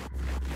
you